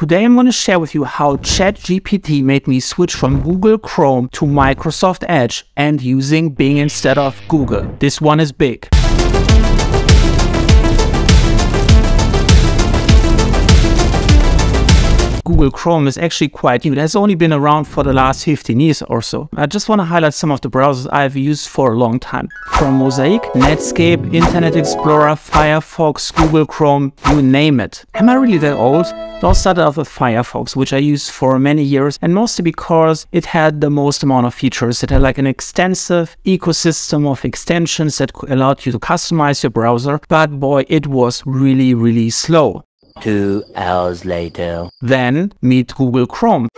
Today I'm going to share with you how ChatGPT made me switch from Google Chrome to Microsoft Edge and using Bing instead of Google. This one is big. Google Chrome is actually quite new. It has only been around for the last 15 years or so. I just want to highlight some of the browsers I've used for a long time. From Mosaic, Netscape, Internet Explorer, Firefox, Google Chrome, you name it. Am I really that old? It all started off with Firefox, which I used for many years, and mostly because it had the most amount of features. It had like an extensive ecosystem of extensions that allowed you to customize your browser, but boy, it was really, really slow. Two hours later. Then meet Google Chrome.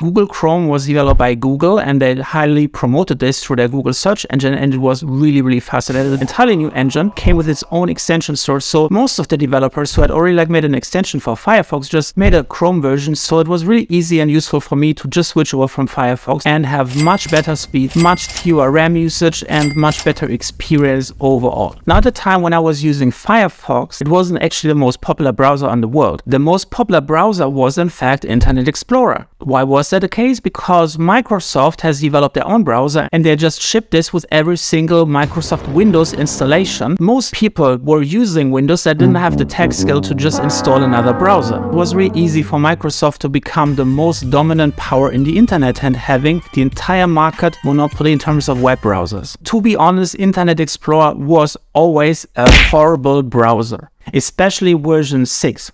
Google Chrome was developed by Google and they highly promoted this through their Google search engine and it was really, really fast. And an entirely new engine came with its own extension source. So most of the developers who had already like made an extension for Firefox just made a Chrome version. So it was really easy and useful for me to just switch over from Firefox and have much better speed, much fewer RAM usage and much better experience overall. Now at the time when I was using Firefox, it wasn't actually the most popular browser in the world. The most popular browser was in fact Internet Explorer. Why was was that the case? Because Microsoft has developed their own browser and they just shipped this with every single Microsoft Windows installation. Most people were using Windows that didn't have the tech skill to just install another browser. It was really easy for Microsoft to become the most dominant power in the internet and having the entire market monopoly in terms of web browsers. To be honest, Internet Explorer was always a horrible browser, especially version 6.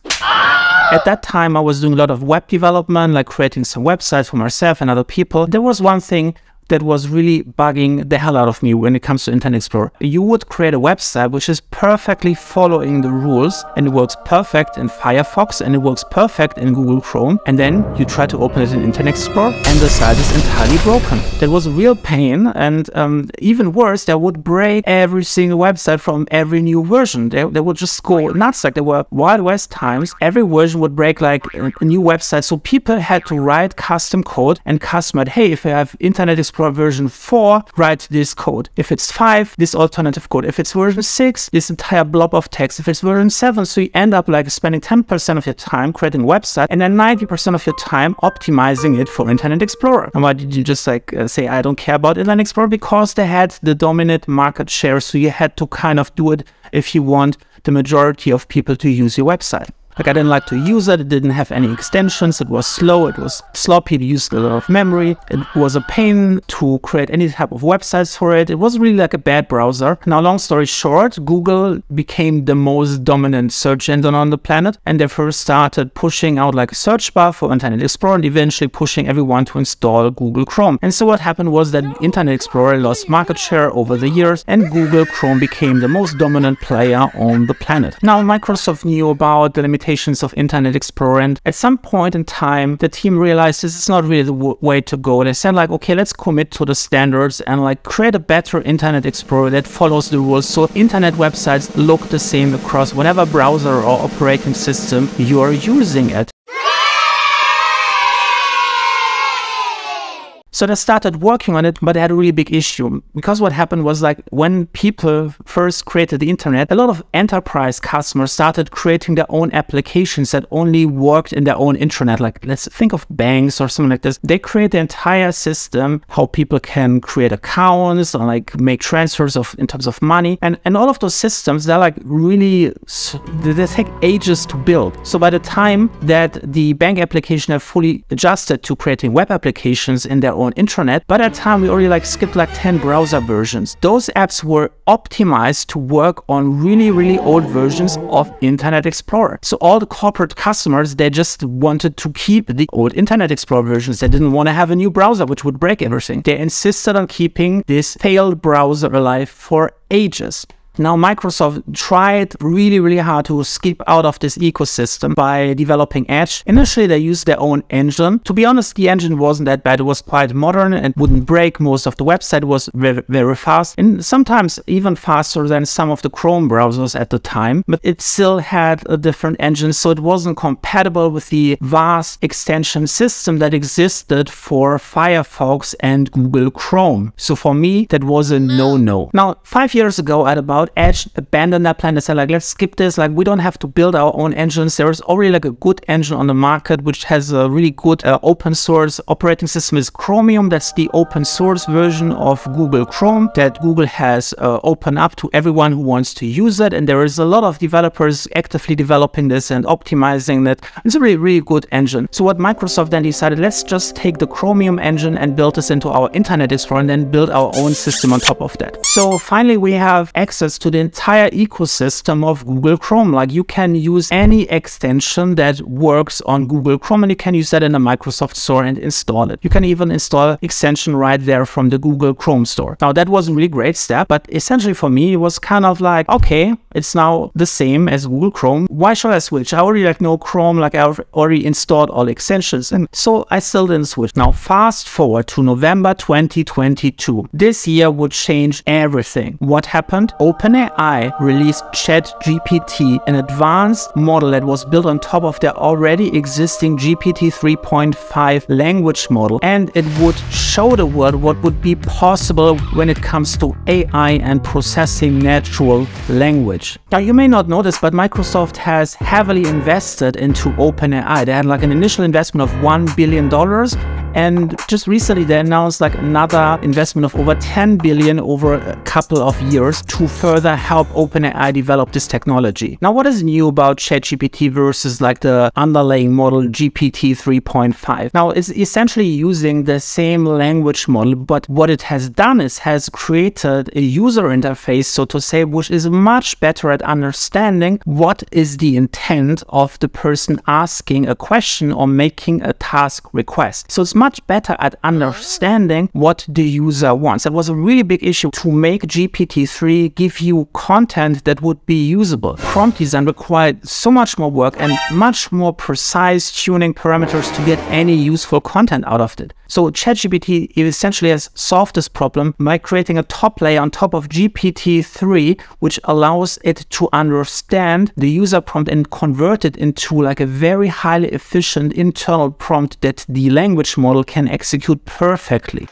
At that time, I was doing a lot of web development, like creating some websites for myself and other people. There was one thing that was really bugging the hell out of me when it comes to Internet Explorer. You would create a website which is perfectly following the rules and it works perfect in Firefox and it works perfect in Google Chrome and then you try to open it in Internet Explorer and the site is entirely broken. That was a real pain and um, even worse, that would break every single website from every new version. They, they would just go nuts like they were Wild West times. Every version would break like a, new website. So people had to write custom code and custom. Hey, if I have Internet Explorer Explorer version 4, write this code. If it's 5, this alternative code. If it's version 6, this entire blob of text. If it's version 7, so you end up like spending 10% of your time creating a website and then 90% of your time optimizing it for Internet Explorer. And why did you just like uh, say, I don't care about Internet Explorer? Because they had the dominant market share, so you had to kind of do it if you want the majority of people to use your website. Like I didn't like to use it, it didn't have any extensions, it was slow, it was sloppy, it used a lot of memory, it was a pain to create any type of websites for it. It was really like a bad browser. Now long story short, Google became the most dominant search engine on the planet and they first started pushing out like a search bar for Internet Explorer and eventually pushing everyone to install Google Chrome. And so what happened was that Internet Explorer lost market share over the years and Google Chrome became the most dominant player on the planet. Now Microsoft knew about the limitations limitations of Internet Explorer. And at some point in time, the team realized this is not really the way to go. They said like, okay, let's commit to the standards and like create a better Internet Explorer that follows the rules. So internet websites look the same across whatever browser or operating system you are using it. So they started working on it, but they had a really big issue because what happened was like when people first created the internet, a lot of enterprise customers started creating their own applications that only worked in their own intranet. Like let's think of banks or something like this. They create the entire system, how people can create accounts or like make transfers of in terms of money. And and all of those systems, they're like really they take ages to build. So by the time that the bank application have fully adjusted to creating web applications in their own intranet. By that time, we already like skipped like 10 browser versions. Those apps were optimized to work on really, really old versions of Internet Explorer. So all the corporate customers, they just wanted to keep the old Internet Explorer versions. They didn't want to have a new browser, which would break everything. They insisted on keeping this failed browser alive for ages. Now, Microsoft tried really, really hard to skip out of this ecosystem by developing Edge. Initially, they used their own engine. To be honest, the engine wasn't that bad. It was quite modern and wouldn't break. Most of the website was very, very fast and sometimes even faster than some of the Chrome browsers at the time. But it still had a different engine, so it wasn't compatible with the vast extension system that existed for Firefox and Google Chrome. So for me, that was a no-no. Now, five years ago, at about out, Edge abandoned that plan. They said like, let's skip this. Like we don't have to build our own engines. There is already like a good engine on the market, which has a really good uh, open source operating system is Chromium. That's the open source version of Google Chrome that Google has uh, opened up to everyone who wants to use it. And there is a lot of developers actively developing this and optimizing it. It's a really, really good engine. So what Microsoft then decided, let's just take the Chromium engine and build this into our Internet Explorer and then build our own system on top of that. So finally, we have access to the entire ecosystem of Google Chrome. Like you can use any extension that works on Google Chrome and you can use that in the Microsoft Store and install it. You can even install extension right there from the Google Chrome store. Now that was a really great step, but essentially for me, it was kind of like, okay, it's now the same as Google Chrome. Why should I switch? I already like know Chrome, like I've already installed all extensions. And so I still didn't switch. Now fast forward to November 2022. This year would change everything. What happened? OpenAI released ChatGPT, an advanced model that was built on top of their already existing GPT 3.5 language model. And it would show the world what would be possible when it comes to AI and processing natural language. Now, you may not know this, but Microsoft has heavily invested into OpenAI. They had like an initial investment of $1 billion and just recently they announced like another investment of over 10 billion over a couple of years to further help OpenAI develop this technology. Now, what is new about ChatGPT versus like the underlying model GPT 3.5? Now, it's essentially using the same language model, but what it has done is has created a user interface, so to say, which is much better at understanding what is the intent of the person asking a question or making a task request. So it's much better at understanding what the user wants. That was a really big issue to make GPT-3 give you content that would be usable. Prompt design required so much more work and much more precise tuning parameters to get any useful content out of it. So ChatGPT essentially has solved this problem by creating a top layer on top of GPT-3, which allows it to understand the user prompt and convert it into like a very highly efficient internal prompt that the language model can execute perfectly.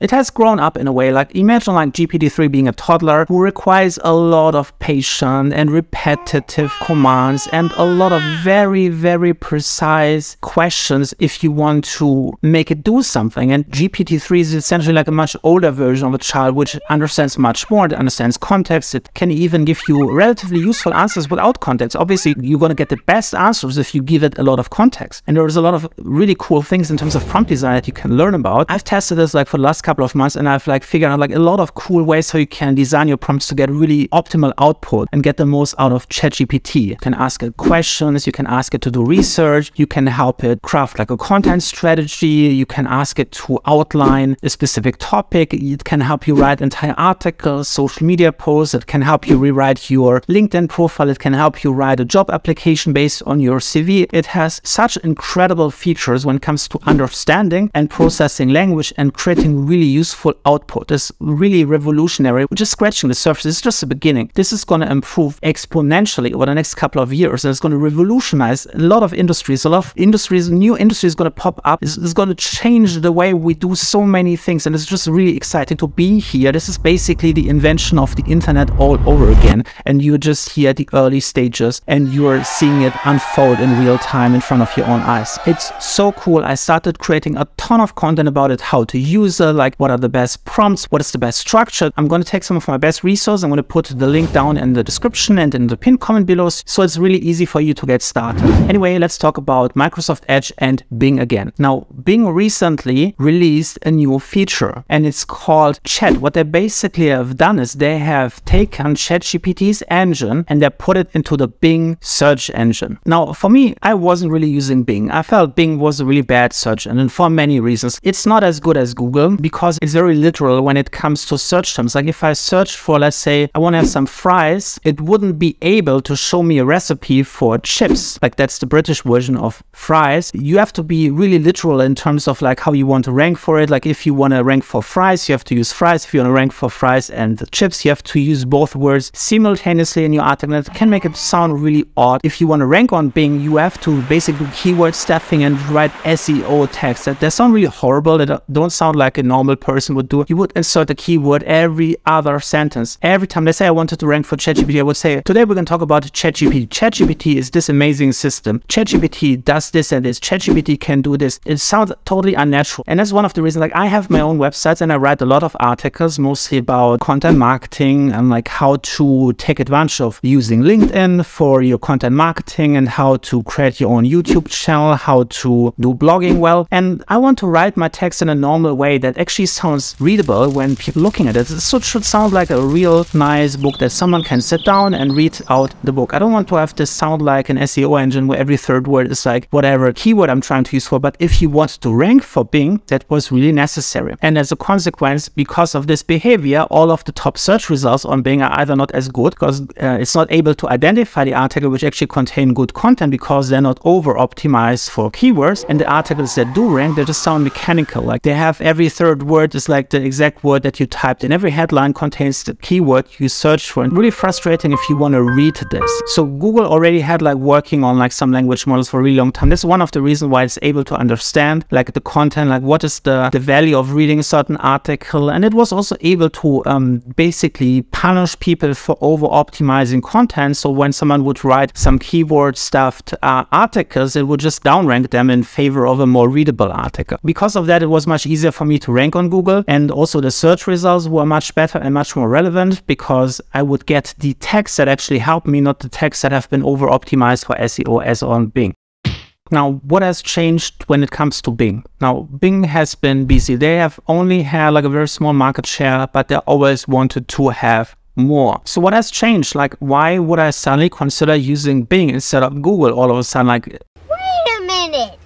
It has grown up in a way like imagine like GPT-3 being a toddler who requires a lot of patience and repetitive commands and a lot of very, very precise questions if you want to make it do something. And GPT-3 is essentially like a much older version of a child which understands much more, it understands context, it can even give you relatively useful answers without context. Obviously, you're going to get the best answers if you give it a lot of context. And there's a lot of really cool things in terms of prompt design that you can learn about. I've tested this like for the last couple of months and I've like figured out like a lot of cool ways how you can design your prompts to get really optimal output and get the most out of ChatGPT. You can ask it questions, you can ask it to do research, you can help it craft like a content strategy, you can ask it to outline a specific topic, it can help you write entire articles, social media posts, it can help you rewrite your LinkedIn profile, it can help you write a job application based on your CV. It has such incredible features when it comes to understanding and processing language and creating really useful useful output is really revolutionary. We're just scratching the surface. It's just the beginning. This is going to improve exponentially over the next couple of years. And it's going to revolutionize a lot of industries. A lot of industries, new industries going to pop up. It's, it's going to change the way we do so many things. And it's just really exciting to be here. This is basically the invention of the internet all over again. And you're just here at the early stages and you're seeing it unfold in real time in front of your own eyes. It's so cool. I started creating a ton of content about it, how to use it, like what are the best prompts, what is the best structure. I'm going to take some of my best resources. I'm going to put the link down in the description and in the pinned comment below so it's really easy for you to get started. Anyway, let's talk about Microsoft Edge and Bing again. Now, Bing recently released a new feature and it's called Chat. What they basically have done is they have taken ChatGPT's engine and they put it into the Bing search engine. Now, for me, I wasn't really using Bing. I felt Bing was a really bad search engine for many reasons. It's not as good as Google because because it's very literal when it comes to search terms. Like if I search for, let's say, I want to have some fries, it wouldn't be able to show me a recipe for chips. Like that's the British version of fries. You have to be really literal in terms of like how you want to rank for it. Like if you want to rank for fries, you have to use fries. If you want to rank for fries and chips, you have to use both words simultaneously in your article. It can make it sound really odd. If you want to rank on Bing, you have to basically keyword stuffing and write SEO text. That, that sound really horrible. That don't sound like a normal person would do. You would insert a keyword every other sentence. Every time, let's say I wanted to rank for ChatGPT, I would say, today we're going to talk about ChatGPT. ChatGPT is this amazing system. ChatGPT does this and this. ChatGPT can do this. It sounds totally unnatural. And that's one of the reasons, like I have my own websites and I write a lot of articles, mostly about content marketing and like how to take advantage of using LinkedIn for your content marketing and how to create your own YouTube channel, how to do blogging well. And I want to write my text in a normal way that actually sounds readable when people looking at it. So it should sound like a real nice book that someone can sit down and read out the book. I don't want to have this sound like an SEO engine where every third word is like whatever keyword I'm trying to use for. But if you want to rank for Bing, that was really necessary. And as a consequence, because of this behavior, all of the top search results on Bing are either not as good because uh, it's not able to identify the article which actually contain good content because they're not over optimized for keywords. And the articles that do rank, they just sound mechanical. Like they have every third word is like the exact word that you typed in. Every headline contains the keyword you searched for. And really frustrating if you want to read this. So Google already had like working on like some language models for a really long time. This is one of the reasons why it's able to understand like the content, like what is the, the value of reading a certain article. And it was also able to um, basically punish people for over optimizing content. So when someone would write some keyword stuffed uh, articles, it would just downrank them in favor of a more readable article. Because of that, it was much easier for me to rank on Google. And also the search results were much better and much more relevant because I would get the text that actually helped me, not the text that have been over optimized for SEO as on Bing. Now, what has changed when it comes to Bing? Now, Bing has been busy. They have only had like a very small market share, but they always wanted to have more. So what has changed? Like, why would I suddenly consider using Bing instead of Google all of a sudden? Like, Wait a minute.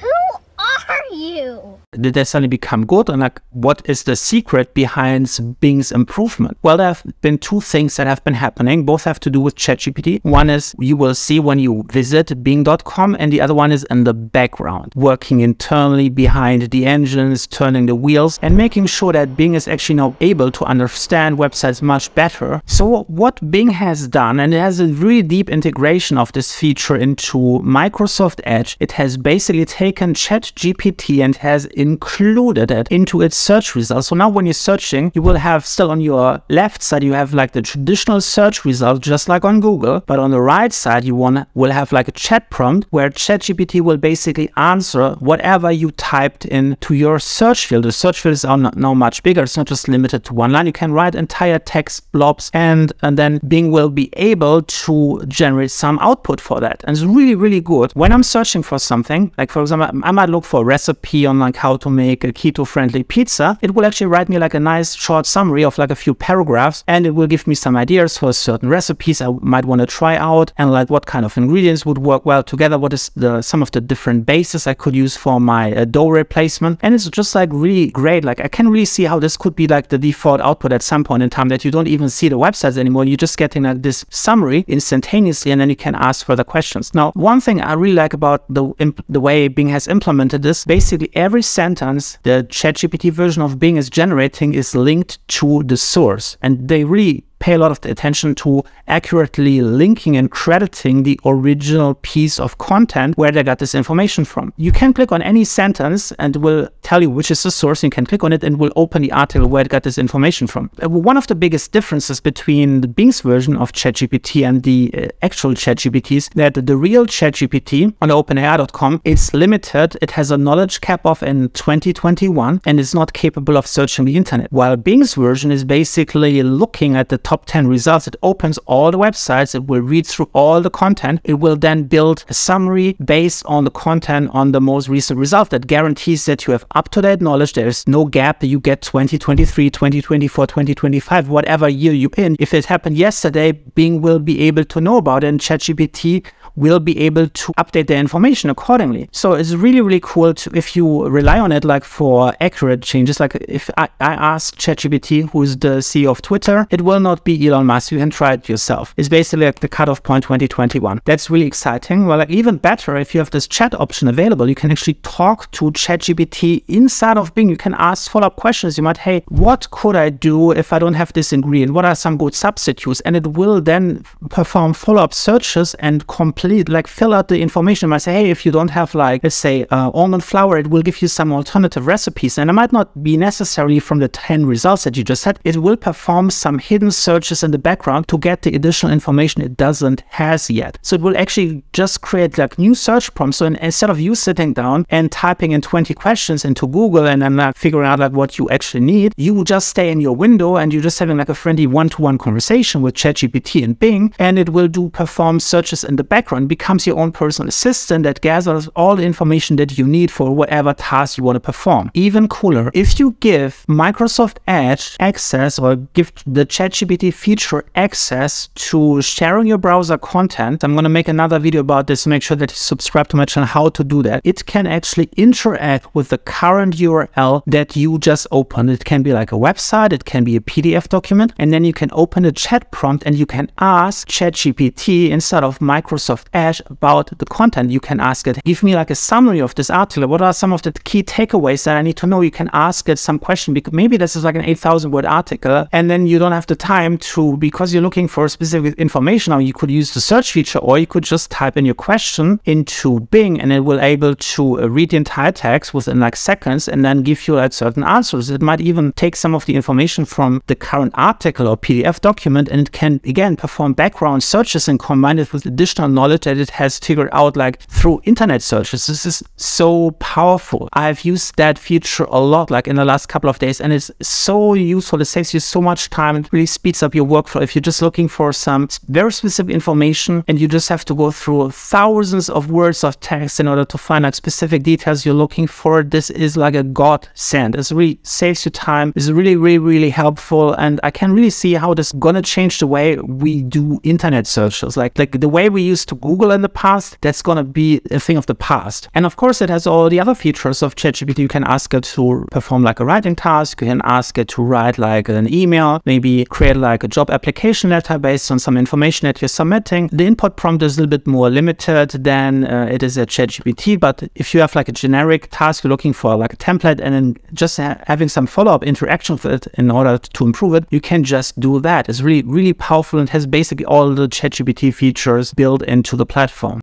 Who are you? Did they suddenly become good? And like, what is the secret behind Bing's improvement? Well, there have been two things that have been happening. Both have to do with ChatGPT. One is you will see when you visit bing.com, and the other one is in the background, working internally behind the engines, turning the wheels, and making sure that Bing is actually now able to understand websites much better. So, what Bing has done, and it has a really deep integration of this feature into Microsoft Edge, it has basically taken ChatGPT and has included it into its search results. So now when you're searching, you will have still on your left side, you have like the traditional search result, just like on Google. But on the right side, you want will have like a chat prompt where ChatGPT will basically answer whatever you typed into your search field. The search field is now much bigger. It's not just limited to one line. You can write entire text blobs and, and then Bing will be able to generate some output for that. And it's really, really good. When I'm searching for something, like for example, I might look for a recipe on like how to make a keto friendly pizza, it will actually write me like a nice short summary of like a few paragraphs and it will give me some ideas for certain recipes I might want to try out and like what kind of ingredients would work well together, what is the some of the different bases I could use for my uh, dough replacement. And it's just like really great. Like I can really see how this could be like the default output at some point in time that you don't even see the websites anymore. You're just getting like this summary instantaneously and then you can ask further questions. Now, one thing I really like about the, the way Bing has implemented this, basically every sentence the ChatGPT version of Bing is generating is linked to the source. And they really pay a lot of attention to accurately linking and crediting the original piece of content where they got this information from. You can click on any sentence and it will tell you which is the source. You can click on it and it will open the article where it got this information from. Uh, one of the biggest differences between the Bing's version of ChatGPT and the uh, actual ChatGPT is that the real ChatGPT on OpenAI.com is limited. It has a knowledge cap off in 2021 and is not capable of searching the internet. While Bing's version is basically looking at the top top 10 results. It opens all the websites. It will read through all the content. It will then build a summary based on the content on the most recent result that guarantees that you have up to date knowledge. There is no gap you get 2023, 2024, 2025, whatever year you're in. If it happened yesterday, Bing will be able to know about it and ChatGPT will be able to update the information accordingly. So it's really, really cool to, if you rely on it like for accurate changes. Like if I, I ask ChatGPT, who is the CEO of Twitter, it will not be Elon Musk. You can try it yourself. It's basically like the cutoff point 2021. That's really exciting. Well, like even better, if you have this chat option available, you can actually talk to ChatGPT inside of Bing. You can ask follow-up questions. You might, hey, what could I do if I don't have this ingredient? What are some good substitutes? And it will then perform follow-up searches and complete complete, like fill out the information. I say, hey, if you don't have like, let's say uh, almond flour, it will give you some alternative recipes. And it might not be necessarily from the 10 results that you just had. It will perform some hidden searches in the background to get the additional information it doesn't has yet. So it will actually just create like new search prompts. So instead of you sitting down and typing in 20 questions into Google and then like figuring out like what you actually need, you will just stay in your window and you're just having like a friendly one-to-one -one conversation with ChatGPT and Bing, and it will do perform searches in the background and becomes your own personal assistant that gathers all the information that you need for whatever task you want to perform. Even cooler, if you give Microsoft Edge access or give the ChatGPT feature access to sharing your browser content, I'm going to make another video about this. Make sure that you subscribe to my channel how to do that. It can actually interact with the current URL that you just opened. It can be like a website, it can be a PDF document, and then you can open a chat prompt and you can ask ChatGPT instead of Microsoft Edge about the content. You can ask it, give me like a summary of this article. What are some of the key takeaways that I need to know? You can ask it some question because maybe this is like an 8,000 word article and then you don't have the time to, because you're looking for specific information, or you could use the search feature or you could just type in your question into Bing and it will able to uh, read the entire text within like seconds and then give you like certain answers. It might even take some of the information from the current article or PDF document and it can again perform background searches and combine it with additional knowledge that it has figured out like through internet searches. This is so powerful. I've used that feature a lot like in the last couple of days and it's so useful. It saves you so much time. It really speeds up your workflow. If you're just looking for some very specific information and you just have to go through thousands of words of text in order to find like specific details you're looking for, this is like a godsend. It really saves you time. It's really, really, really helpful. And I can really see how this is gonna change the way we do internet searches. Like, like the way we used to Google in the past, that's going to be a thing of the past. And of course, it has all the other features of ChatGPT. You can ask it to perform like a writing task. You can ask it to write like an email, maybe create like a job application letter based on some information that you're submitting. The input prompt is a little bit more limited than uh, it is at ChatGPT. But if you have like a generic task, you're looking for like a template and then just ha having some follow-up interaction with it in order to improve it, you can just do that. It's really, really powerful and has basically all the ChatGPT features built into the platform.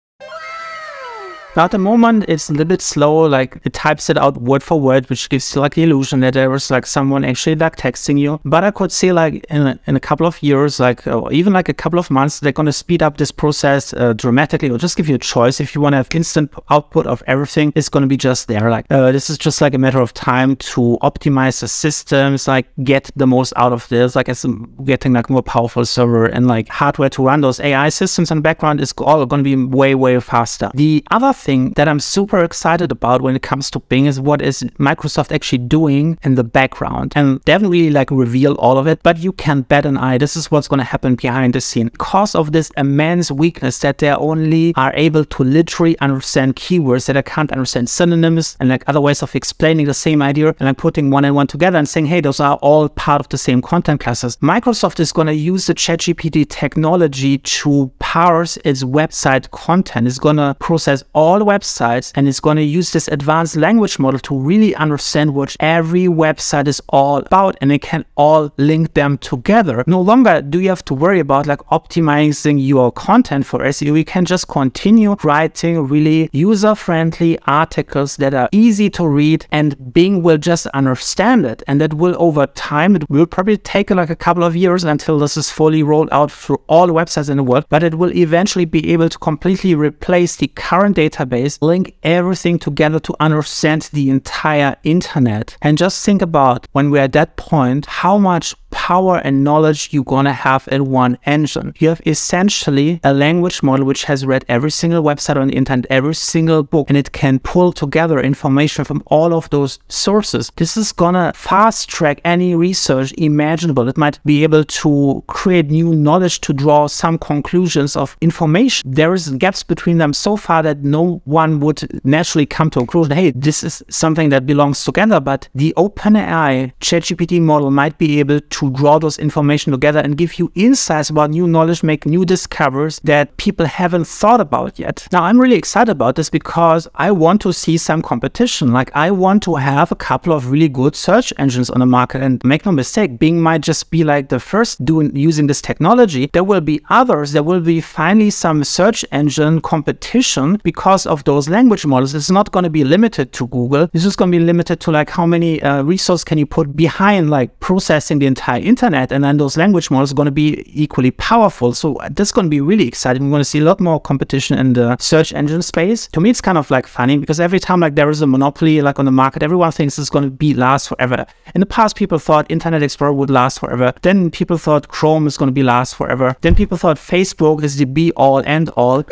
Now at the moment it's a little bit slow, like it types it out word for word, which gives you like the illusion that there was like someone actually like texting you. But I could see like in a, in a couple of years, like or even like a couple of months, they're going to speed up this process uh, dramatically or just give you a choice. If you want to have instant output of everything, it's going to be just there. Like uh, this is just like a matter of time to optimize the systems, like get the most out of this, like as getting like more powerful server and like hardware to run those AI systems in the background is all going to be way, way faster. The other thing that I'm super excited about when it comes to Bing is what is Microsoft actually doing in the background. And they haven't really like revealed all of it, but you can bet an eye. This is what's going to happen behind the scene. Because of this immense weakness that they only are able to literally understand keywords that I can't understand synonyms and like other ways of explaining the same idea and like putting one and one together and saying, hey, those are all part of the same content classes. Microsoft is going to use the ChatGPT technology to parse its website content. It's going to process all websites and it's going to use this advanced language model to really understand what every website is all about and it can all link them together. No longer do you have to worry about like optimizing your content for SEO. You can just continue writing really user-friendly articles that are easy to read and Bing will just understand it. And that will over time, it will probably take like a couple of years until this is fully rolled out through all websites in the world, but it will eventually be able to completely replace the current database, link everything together to understand the entire internet. And just think about when we're at that point, how much power and knowledge you're gonna have in one engine. You have essentially a language model which has read every single website on the internet, every single book, and it can pull together information from all of those sources. This is gonna fast track any research imaginable. It might be able to create new knowledge to draw some conclusions of information. There is gaps between them so far that no one would naturally come to a conclusion, hey, this is something that belongs together, but the OpenAI ChatGPT model might be able to to draw those information together and give you insights about new knowledge, make new discoveries that people haven't thought about yet. Now, I'm really excited about this because I want to see some competition. Like, I want to have a couple of really good search engines on the market. And make no mistake, Bing might just be like the first doing using this technology. There will be others. There will be finally some search engine competition because of those language models. It's not going to be limited to Google. This is going to be limited to like how many uh, resources can you put behind like processing the entire internet and then those language models are going to be equally powerful. So uh, this is going to be really exciting. We're going to see a lot more competition in the search engine space. To me, it's kind of like funny because every time like there is a monopoly like on the market, everyone thinks it's going to be last forever. In the past, people thought Internet Explorer would last forever. Then people thought Chrome is going to be last forever. Then people thought Facebook is the be all and all.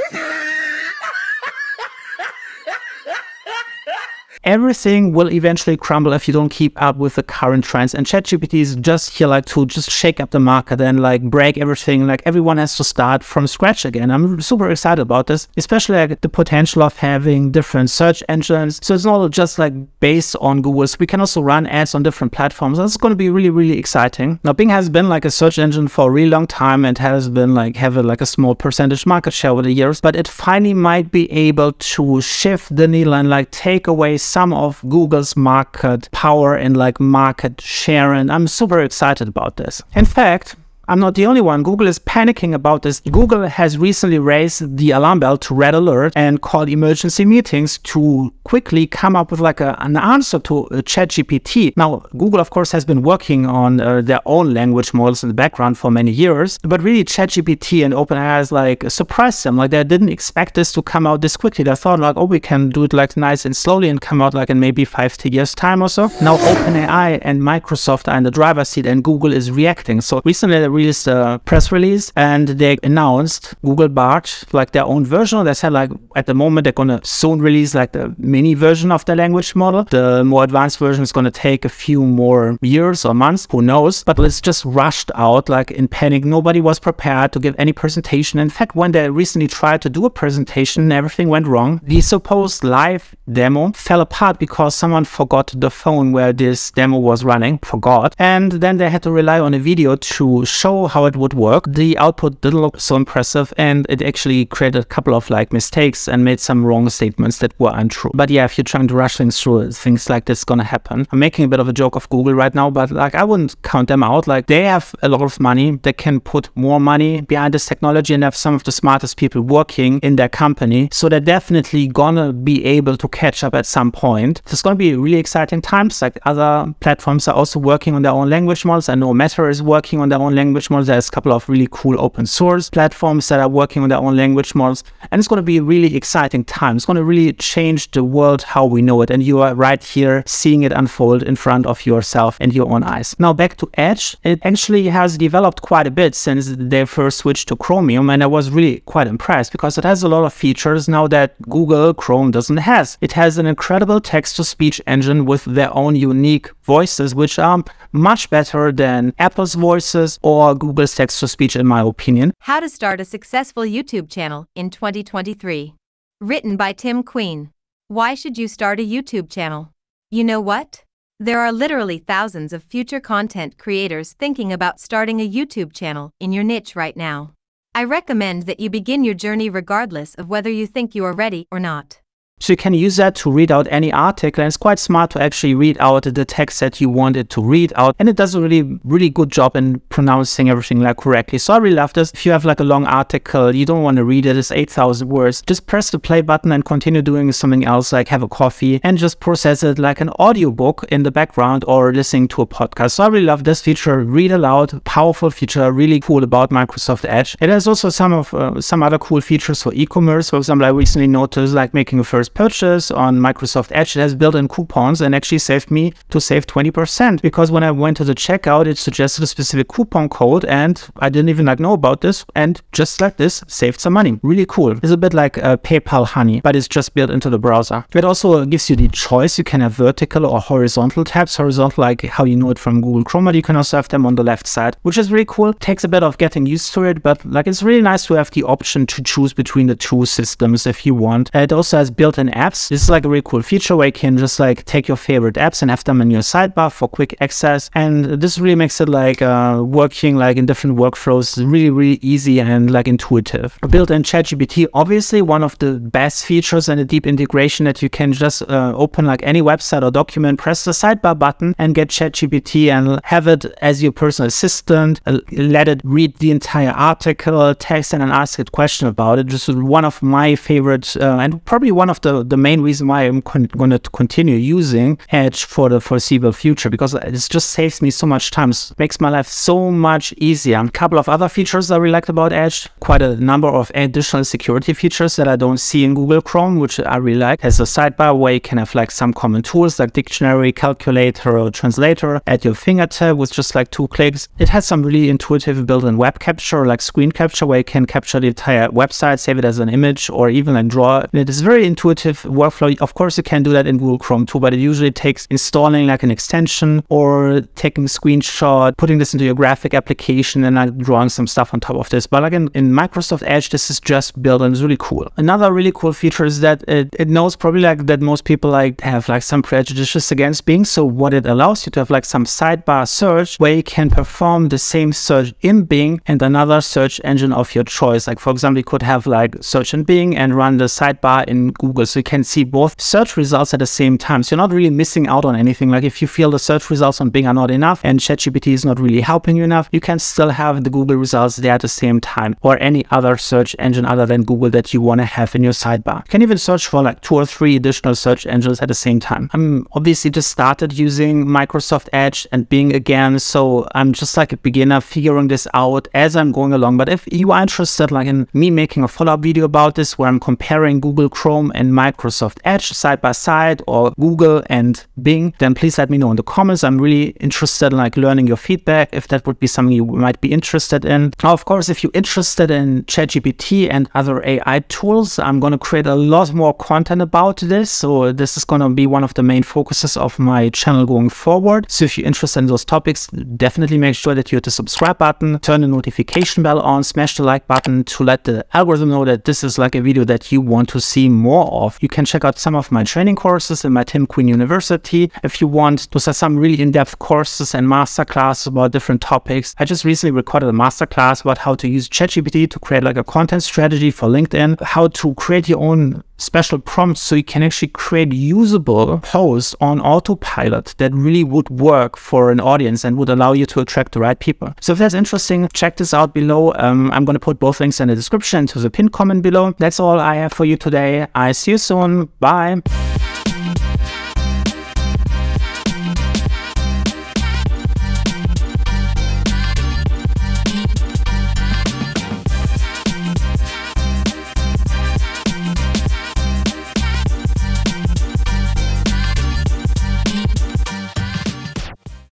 Everything will eventually crumble if you don't keep up with the current trends. And ChatGPT is just here like to just shake up the market and like break everything. Like everyone has to start from scratch again. I'm super excited about this, especially like the potential of having different search engines. So it's not just like based on Google. So we can also run ads on different platforms. That's going to be really, really exciting. Now Bing has been like a search engine for a really long time and has been like have a, like a small percentage market share over the years, but it finally might be able to shift the needle and like take away some of Google's market power and like market share. And I'm super excited about this. In fact, I'm not the only one. Google is panicking about this. Google has recently raised the alarm bell to red alert and called emergency meetings to quickly come up with like a, an answer to uh, ChatGPT. Now, Google, of course, has been working on uh, their own language models in the background for many years, but really ChatGPT and OpenAI has like surprised them. Like they didn't expect this to come out this quickly. They thought like, oh, we can do it like nice and slowly and come out like in maybe five to years time or so. Now OpenAI and Microsoft are in the driver's seat and Google is reacting. So recently released a press release and they announced Google Bard, like their own version. They said like at the moment they're gonna soon release like the mini version of the language model. The more advanced version is gonna take a few more years or months, who knows? But it's just rushed out like in panic. Nobody was prepared to give any presentation. In fact, when they recently tried to do a presentation, everything went wrong. The supposed live demo fell apart because someone forgot the phone where this demo was running, forgot, and then they had to rely on a video to show how it would work. The output didn't look so impressive and it actually created a couple of like mistakes and made some wrong statements that were untrue. But yeah, if you're trying to rush things through, things like this gonna happen. I'm making a bit of a joke of Google right now, but like I wouldn't count them out. Like they have a lot of money. They can put more money behind this technology and have some of the smartest people working in their company. So they're definitely gonna be able to catch up at some point. It's gonna be really exciting times. Like other platforms are also working on their own language models. I know Meta is working on their own language language models. There's a couple of really cool open source platforms that are working on their own language models. And it's going to be a really exciting time. It's going to really change the world how we know it. And you are right here seeing it unfold in front of yourself and your own eyes. Now back to Edge. It actually has developed quite a bit since they first switched to Chromium. And I was really quite impressed because it has a lot of features now that Google Chrome doesn't have. It has an incredible text to speech engine with their own unique voices, which are much better than Apple's voices or Google's text to speech, in my opinion. How to start a successful YouTube channel in 2023. Written by Tim Queen. Why should you start a YouTube channel? You know what? There are literally thousands of future content creators thinking about starting a YouTube channel in your niche right now. I recommend that you begin your journey regardless of whether you think you are ready or not. So you can use that to read out any article and it's quite smart to actually read out the text that you want it to read out. And it does a really, really good job in pronouncing everything like correctly. So I really love this. If you have like a long article, you don't want to read it, it's 8,000 words, just press the play button and continue doing something else like have a coffee and just process it like an audiobook in the background or listening to a podcast. So I really love this feature, read aloud, powerful feature, really cool about Microsoft Edge. It has also some of uh, some other cool features for e-commerce. For example, I recently noticed like making a first purchase on Microsoft Edge, it has built-in coupons and actually saved me to save 20% because when I went to the checkout, it suggested a specific coupon code and I didn't even like know about this and just like this saved some money. Really cool. It's a bit like uh, PayPal Honey, but it's just built into the browser. It also gives you the choice. You can have vertical or horizontal tabs. Horizontal like how you know it from Google Chrome, but you can also have them on the left side, which is really cool. Takes a bit of getting used to it, but like it's really nice to have the option to choose between the two systems if you want. It also has built-in apps. This is like a really cool feature where you can just like take your favorite apps and have them in your sidebar for quick access. And this really makes it like uh, working like in different workflows really, really easy and like intuitive. Built-in ChatGPT, obviously one of the best features and a deep integration that you can just uh, open like any website or document, press the sidebar button and get ChatGPT and have it as your personal assistant, uh, let it read the entire article, text and then ask it question about it. Just one of my favorite uh, and probably one of the, the main reason why I'm con going to continue using Edge for the foreseeable future because it just saves me so much time, it makes my life so much easier. A couple of other features I really liked about Edge, quite a number of additional security features that I don't see in Google Chrome, which I really like. Has a sidebar where you can have like some common tools like dictionary, calculator, or translator at your fingertip with just like two clicks. It has some really intuitive built-in web capture, like screen capture, where you can capture the entire website, save it as an image, or even like draw. It is very intuitive workflow. Of course, you can do that in Google Chrome too, but it usually takes installing like an extension or taking a screenshot, putting this into your graphic application and like drawing some stuff on top of this. But like in, in Microsoft Edge, this is just built and it's really cool. Another really cool feature is that it, it knows probably like that most people like have like some prejudices against Bing. So what it allows you to have like some sidebar search where you can perform the same search in Bing and another search engine of your choice. Like for example, you could have like search in Bing and run the sidebar in Google. So you can see both search results at the same time. So you're not really missing out on anything. Like if you feel the search results on Bing are not enough and ChatGPT is not really helping you enough, you can still have the Google results there at the same time or any other search engine other than Google that you want to have in your sidebar. You can even search for like two or three additional search engines at the same time. I'm obviously just started using Microsoft Edge and Bing again, so I'm just like a beginner figuring this out as I'm going along. But if you are interested like in me making a follow-up video about this where I'm comparing Google Chrome and Microsoft Edge side by side or Google and Bing, then please let me know in the comments. I'm really interested in like learning your feedback if that would be something you might be interested in. Now, of course, if you're interested in ChatGPT and other AI tools, I'm going to create a lot more content about this. So this is going to be one of the main focuses of my channel going forward. So if you're interested in those topics, definitely make sure that you hit the subscribe button, turn the notification bell on, smash the like button to let the algorithm know that this is like a video that you want to see more of. You can check out some of my training courses in my Tim Queen University if you want. Those are some really in-depth courses and masterclasses about different topics. I just recently recorded a masterclass about how to use ChatGPT to create like a content strategy for LinkedIn, how to create your own special prompts so you can actually create usable posts on autopilot that really would work for an audience and would allow you to attract the right people. So if that's interesting, check this out below. Um, I'm going to put both links in the description to the pinned comment below. That's all I have for you today. I see you soon. Bye.